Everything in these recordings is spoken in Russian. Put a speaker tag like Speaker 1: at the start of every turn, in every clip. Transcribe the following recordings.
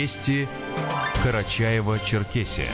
Speaker 1: Вести Карачаева-Черкесия.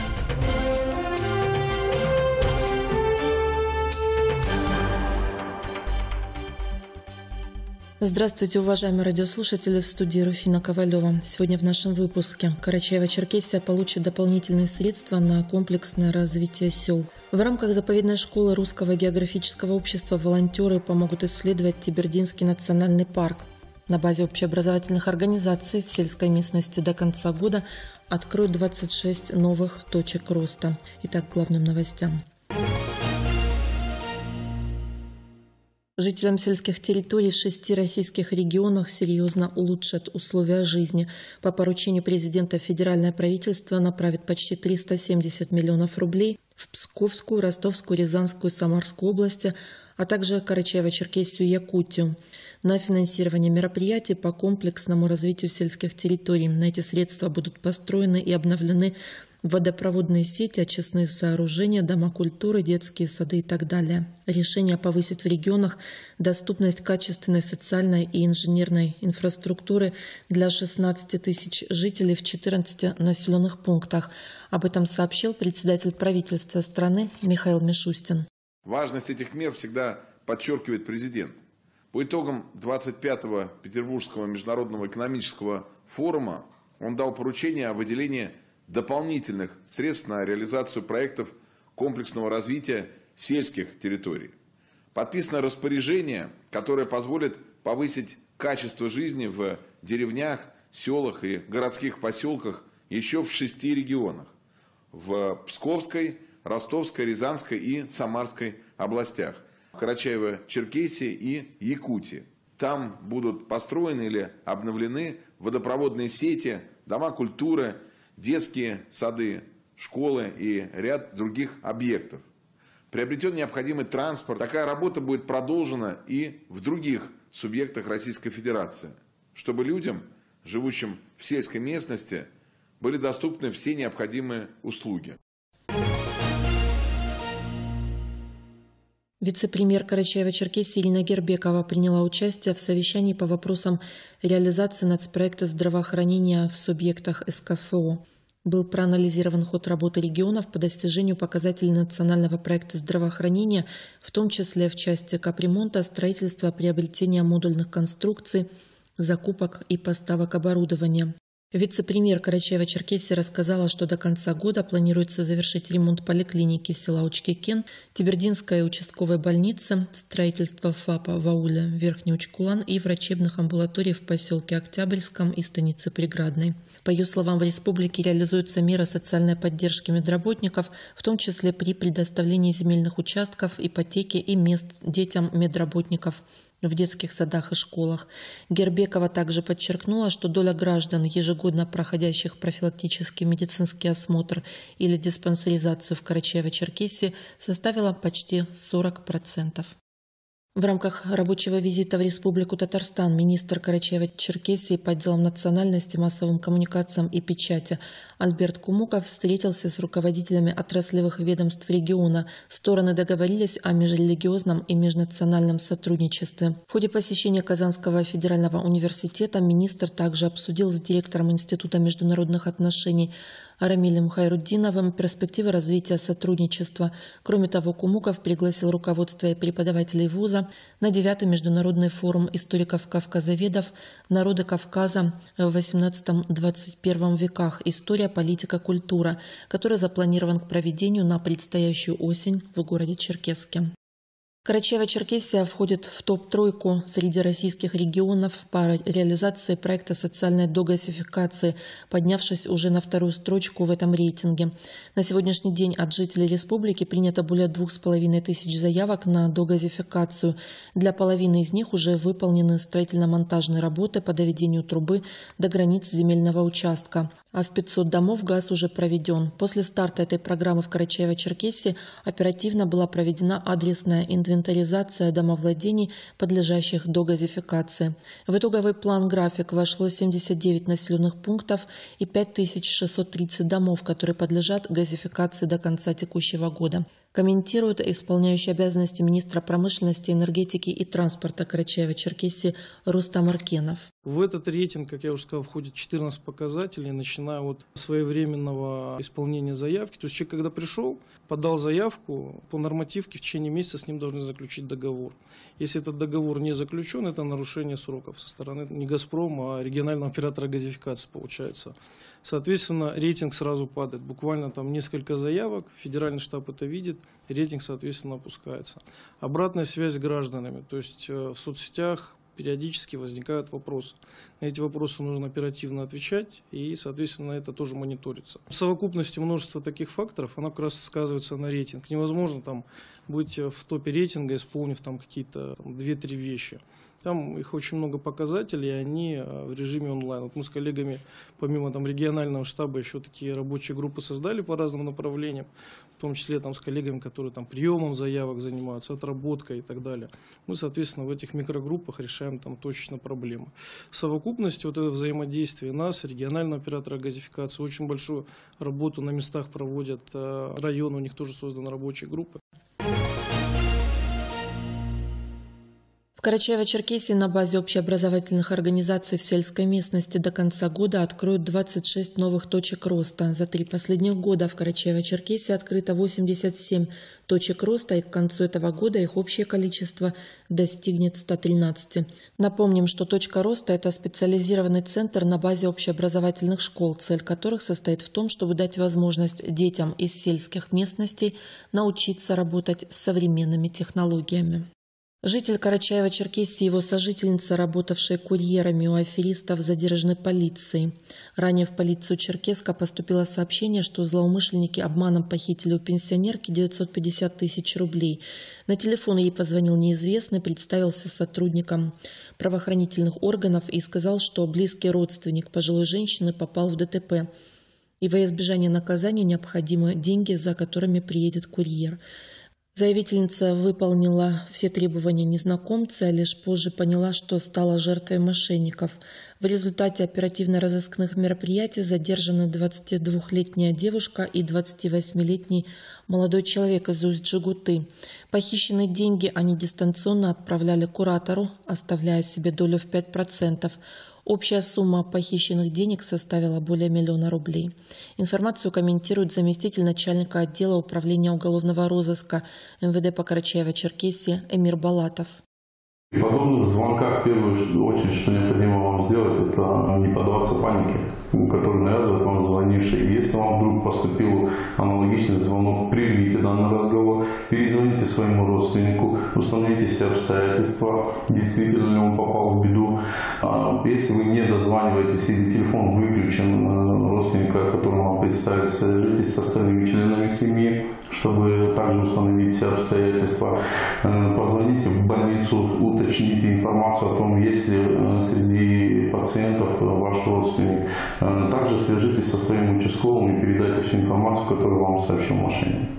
Speaker 2: Здравствуйте, уважаемые радиослушатели, в студии Руфина Ковалева. Сегодня в нашем выпуске Карачаева-Черкесия получит дополнительные средства на комплексное развитие сел. В рамках заповедной школы Русского географического общества волонтеры помогут исследовать Тибердинский национальный парк. На базе общеобразовательных организаций в сельской местности до конца года откроют 26 новых точек роста. Итак, главным новостям. Жителям сельских территорий в шести российских регионах серьезно улучшат условия жизни. По поручению президента федеральное правительство направит почти 370 миллионов рублей в Псковскую, Ростовскую, Рязанскую, Самарскую области, а также Карачаево-Черкесию Якутию на финансирование мероприятий по комплексному развитию сельских территорий. На эти средства будут построены и обновлены водопроводные сети, очистные сооружения, дома культуры, детские сады и так далее. Решение повысить в регионах доступность качественной социальной и инженерной инфраструктуры для 16 тысяч жителей в 14 населенных пунктах. Об этом сообщил председатель правительства страны Михаил Мишустин.
Speaker 3: Важность этих мер всегда подчеркивает президент. По итогам 25-го Петербургского международного экономического форума он дал поручение о выделении дополнительных средств на реализацию проектов комплексного развития сельских территорий. Подписано распоряжение, которое позволит повысить качество жизни в деревнях, селах и городских поселках еще в шести регионах. В Псковской, Ростовской, Рязанской и Самарской областях, Карачаево-Черкесии и Якутии. Там будут построены или обновлены водопроводные сети, дома культуры, детские сады, школы и ряд других объектов. Приобретен необходимый транспорт. Такая работа будет продолжена и в других субъектах Российской Федерации, чтобы людям, живущим в сельской местности, были доступны все необходимые услуги.
Speaker 2: Вице-премьер Карачаева-Черкесии Ирина Гербекова приняла участие в совещании по вопросам реализации нацпроекта здравоохранения в субъектах СКФО. Был проанализирован ход работы регионов по достижению показателей национального проекта здравоохранения, в том числе в части капремонта, строительства, приобретения модульных конструкций, закупок и поставок оборудования. Вице-премьер Карачаева-Черкесии рассказала, что до конца года планируется завершить ремонт поликлиники села Учкекен, Тибердинской участковой больницы, строительство ФАПа в ауле Верхний Учкулан и врачебных амбулаторий в поселке Октябрьском и станице Преградной. По ее словам, в республике реализуются меры социальной поддержки медработников, в том числе при предоставлении земельных участков, ипотеки и мест детям медработников в детских садах и школах. Гербекова также подчеркнула, что доля граждан, ежегодно проходящих профилактический медицинский осмотр или диспансеризацию в Карачаево-Черкесии, составила почти 40%. В рамках рабочего визита в Республику Татарстан министр Карачаева-Черкесии по делам национальности, массовым коммуникациям и печати Альберт Кумуков встретился с руководителями отраслевых ведомств региона. Стороны договорились о межрелигиозном и межнациональном сотрудничестве. В ходе посещения Казанского федерального университета министр также обсудил с директором Института международных отношений Арамилем Хайруддиновым перспективы развития сотрудничества. Кроме того, Кумуков пригласил руководство и преподавателей вуза на девятый международный форум историков-кавказоведов «Народы Кавказа в XVIII-XXI веках. История, политика, культура», который запланирован к проведению на предстоящую осень в городе Черкесске. Карачаево-Черкесия входит в топ-тройку среди российских регионов по реализации проекта социальной догазификации, поднявшись уже на вторую строчку в этом рейтинге. На сегодняшний день от жителей республики принято более двух с половиной тысяч заявок на догазификацию. Для половины из них уже выполнены строительно-монтажные работы по доведению трубы до границ земельного участка а в 500 домов газ уже проведен. После старта этой программы в Карачаево-Черкесии оперативно была проведена адресная инвентаризация домовладений, подлежащих до газификации. В итоговый план-график вошло 79 населенных пунктов и 5630 домов, которые подлежат газификации до конца текущего года. Комментирует исполняющий обязанности министра промышленности, энергетики и транспорта Карачаева-Черкесии Рустам Аркенов.
Speaker 1: В этот рейтинг, как я уже сказал, входит 14 показателей, начиная от своевременного исполнения заявки. То есть человек, когда пришел, подал заявку, по нормативке в течение месяца с ним должны заключить договор. Если этот договор не заключен, это нарушение сроков со стороны не «Газпрома», а регионального оператора газификации получается. Соответственно, рейтинг сразу падает. Буквально там несколько заявок, федеральный штаб это видит, рейтинг, соответственно, опускается. Обратная связь с гражданами, то есть э, в соцсетях периодически возникают вопросы. На эти вопросы нужно оперативно отвечать, и, соответственно, это тоже мониторится. В совокупности множества таких факторов, оно как раз сказывается на рейтинг. Невозможно там быть в топе рейтинга, исполнив там какие-то 2-3 вещи. Там их очень много показателей, и они э, в режиме онлайн. Вот мы с коллегами, помимо там регионального штаба, еще такие рабочие группы создали по разным направлениям, в том числе там с коллегами, которые там приемом заявок занимаются, отработкой и так далее. Мы, соответственно, в этих микрогруппах решаем там точечно проблемы. В совокупности вот это взаимодействие нас, регионального оператора газификации, очень большую работу на местах проводят э, районы, у них тоже созданы рабочие группы.
Speaker 2: Карачаево-Черкесии на базе общеобразовательных организаций в сельской местности до конца года откроют 26 новых точек роста. За три последних года в Карачаево-Черкесии открыто 87 точек роста, и к концу этого года их общее количество достигнет 113. Напомним, что точка роста – это специализированный центр на базе общеобразовательных школ, цель которых состоит в том, чтобы дать возможность детям из сельских местностей научиться работать с современными технологиями. Житель Карачаева-Черкесии и его сожительница, работавшие курьерами у аферистов, задержаны полицией. Ранее в полицию Черкеска поступило сообщение, что злоумышленники обманом похитили у пенсионерки 950 тысяч рублей. На телефон ей позвонил неизвестный, представился сотрудником правоохранительных органов и сказал, что близкий родственник пожилой женщины попал в ДТП. И во избежание наказания необходимы деньги, за которыми приедет курьер. Заявительница выполнила все требования незнакомца, а лишь позже поняла, что стала жертвой мошенников. В результате оперативно-розыскных мероприятий задержаны 22-летняя девушка и 28-летний молодой человек из Усть-Джигуты. Похищенные деньги они дистанционно отправляли куратору, оставляя себе долю в 5%. Общая сумма похищенных денег составила более миллиона рублей. Информацию комментирует заместитель начальника отдела управления уголовного розыска МВД по Карачаево-Черкесии Эмир Балатов.
Speaker 4: В подобных звонках, в первую очередь, что необходимо вам сделать, это не поддаваться панике, которую навязывает вам звонивший. Если вам вдруг поступил аналогичный звонок, прервите данный разговор, перезвоните своему родственнику, установите все обстоятельства, действительно ли он попал в беду. А если вы не дозваниваетесь или телефон выключен э, родственника, которому вам представили, свяжитесь с остальными членами семьи, чтобы также установить все обстоятельства. Э, позвоните в больницу, уточните информацию о том, есть ли э, среди пациентов ваш родственник. Э, также свяжитесь со своим участковым и передайте всю информацию, которую вам сообщил мошенник.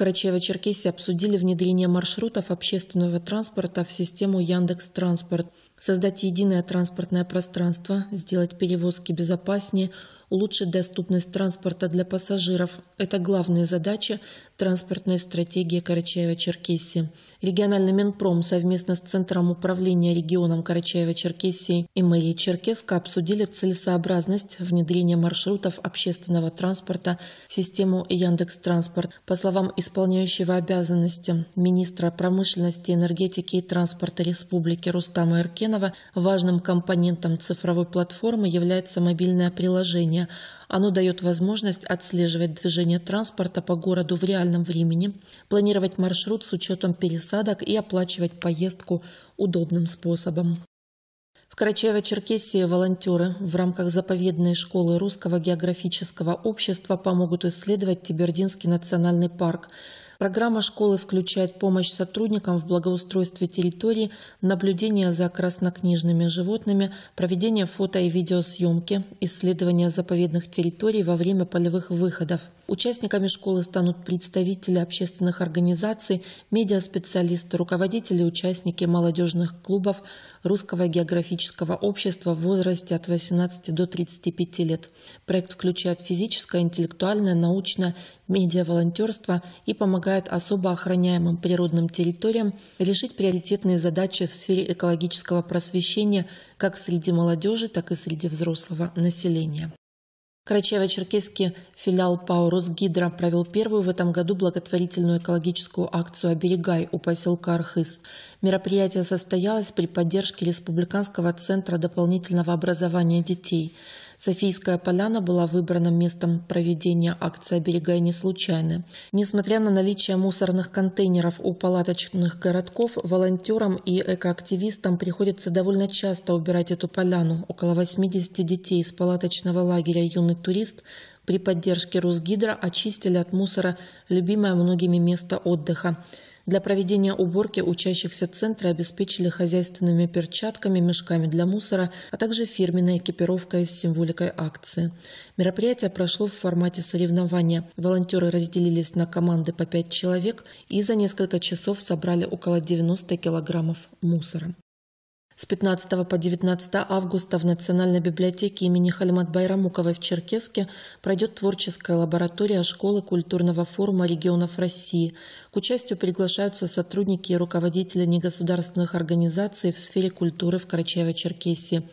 Speaker 2: Карачаево-Черкесии обсудили внедрение маршрутов общественного транспорта в систему Яндекс Транспорт, создать единое транспортное пространство, сделать перевозки безопаснее, улучшить доступность транспорта для пассажиров. Это главные задачи транспортной стратегии Карачаева-Черкесии. Региональный Минпром совместно с Центром управления регионом Карачаева-Черкесии и мэрией Черкеска обсудили целесообразность внедрения маршрутов общественного транспорта в систему Яндекс Транспорт. По словам исполняющего обязанности министра промышленности, энергетики и транспорта Республики Рустама Иркенова, важным компонентом цифровой платформы является мобильное приложение – оно дает возможность отслеживать движение транспорта по городу в реальном времени, планировать маршрут с учетом пересадок и оплачивать поездку удобным способом. В Карачаево-Черкесии волонтеры в рамках заповедной школы Русского географического общества помогут исследовать Тибердинский национальный парк – Программа школы включает помощь сотрудникам в благоустройстве территории, наблюдение за краснокнижными животными, проведение фото и видеосъемки, исследование заповедных территорий во время полевых выходов. Участниками школы станут представители общественных организаций, медиаспециалисты, руководители участники молодежных клубов Русского географического общества в возрасте от 18 до 35 лет. Проект включает физическое, интеллектуальное, научное, медиа-волонтерство и помогает особо охраняемым природным территориям решить приоритетные задачи в сфере экологического просвещения как среди молодежи, так и среди взрослого населения. Карачаево-Черкесский филиал ПАО «Росгидро» провел первую в этом году благотворительную экологическую акцию «Оберегай» у поселка Архыз. Мероприятие состоялось при поддержке Республиканского центра дополнительного образования детей – Софийская поляна была выбрана местом проведения акции «Оберегай не случайно». Несмотря на наличие мусорных контейнеров у палаточных городков, волонтерам и экоактивистам приходится довольно часто убирать эту поляну. Около 80 детей из палаточного лагеря «Юный турист» при поддержке Русгидро очистили от мусора любимое многими место отдыха. Для проведения уборки учащихся центра обеспечили хозяйственными перчатками, мешками для мусора, а также фирменной экипировкой с символикой акции. Мероприятие прошло в формате соревнования. Волонтеры разделились на команды по пять человек и за несколько часов собрали около 90 килограммов мусора. С 15 по 19 августа в Национальной библиотеке имени Халимат Байрамуковой в Черкеске пройдет творческая лаборатория школы культурного форума регионов России. К участию приглашаются сотрудники и руководители негосударственных организаций в сфере культуры в Карачаево-Черкесии.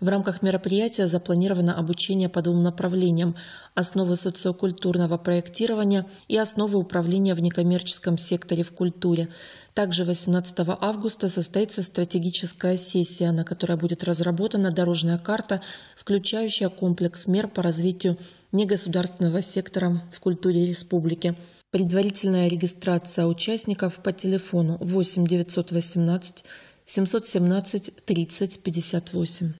Speaker 2: В рамках мероприятия запланировано обучение по двум направлениям – основы социокультурного проектирования и основы управления в некоммерческом секторе в культуре. Также 18 августа состоится стратегическая сессия, на которой будет разработана дорожная карта, включающая комплекс мер по развитию негосударственного сектора в культуре республики. Предварительная регистрация участников по телефону 8 918 717 30 58.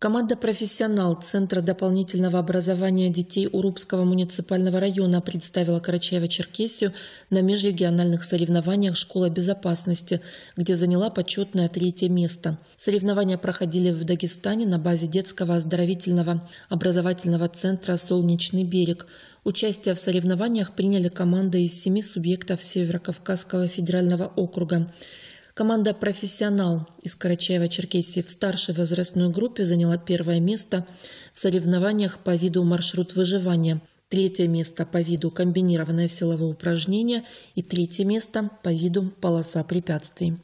Speaker 2: Команда «Профессионал» Центра дополнительного образования детей Урубского муниципального района представила Карачаево-Черкесию на межрегиональных соревнованиях «Школа безопасности», где заняла почетное третье место. Соревнования проходили в Дагестане на базе детского оздоровительного образовательного центра «Солнечный берег». Участие в соревнованиях приняли команды из семи субъектов Северо-Кавказского федерального округа. Команда «Профессионал» из Карачаева-Черкесии в старшей возрастной группе заняла первое место в соревнованиях по виду маршрут выживания, третье место по виду комбинированное силовое упражнение и третье место по виду полоса препятствий.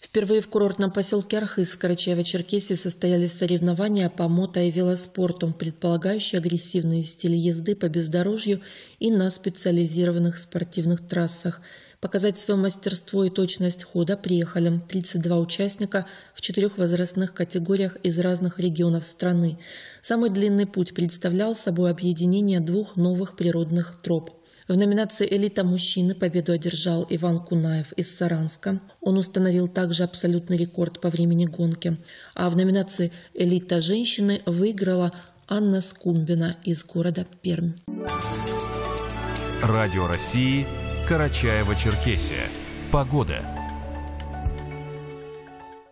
Speaker 2: Впервые в курортном поселке Архыз в Карачаево-Черкесии состоялись соревнования по мото- и велоспорту, предполагающие агрессивные стили езды по бездорожью и на специализированных спортивных трассах – Показать свое мастерство и точность хода приехали 32 участника в четырех возрастных категориях из разных регионов страны. Самый длинный путь представлял собой объединение двух новых природных троп. В номинации «Элита мужчины» победу одержал Иван Кунаев из Саранска. Он установил также абсолютный рекорд по времени гонки. А в номинации «Элита женщины» выиграла Анна Скумбина из города Пермь.
Speaker 5: Радио России Карачаево-Черкесия. Погода.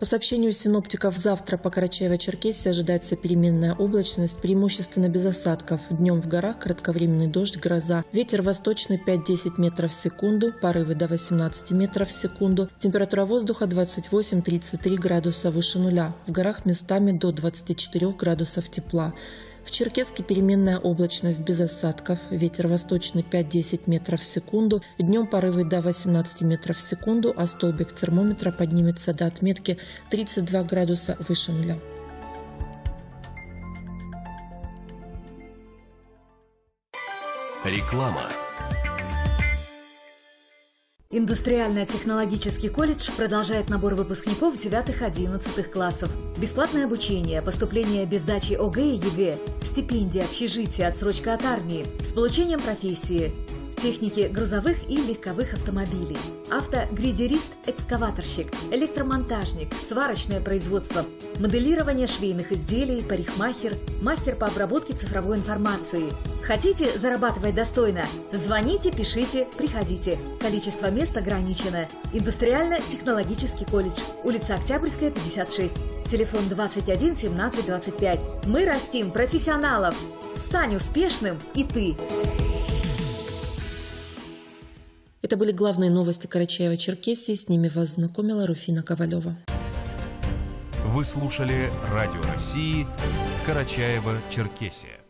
Speaker 2: По сообщению синоптиков, завтра по Карачаево-Черкесии ожидается переменная облачность, преимущественно без осадков. Днем в горах кратковременный дождь, гроза. Ветер восточный 5-10 метров в секунду, порывы до 18 метров в секунду. Температура воздуха 28-33 градуса выше нуля. В горах местами до 24 градусов тепла. В Черкеске переменная облачность без осадков, ветер восточный 5-10 метров в секунду, днем порывы до 18 метров в секунду, а столбик термометра поднимется до отметки 32 градуса выше нуля.
Speaker 5: Реклама.
Speaker 6: Индустриально-технологический колледж продолжает набор выпускников 9-11 классов. Бесплатное обучение, поступление без сдачи ОГЭ и ЕГЭ, стипендия, общежитие, отсрочка от армии, с получением профессии, техники грузовых и легковых автомобилей, автогрейдерист, экскаваторщик, электромонтажник, сварочное производство, моделирование швейных изделий, парикмахер, мастер по обработке цифровой информации. Хотите зарабатывать достойно? Звоните, пишите, приходите. Количество мест ограничено. Индустриально-технологический колледж. Улица Октябрьская, 56. Телефон 21 17 25. Мы растим профессионалов. Стань успешным и ты.
Speaker 2: Это были главные новости Карачаева-Черкесии. С ними вас знакомила Руфина Ковалева.
Speaker 5: Вы слушали Радио России Карачаева-Черкесия.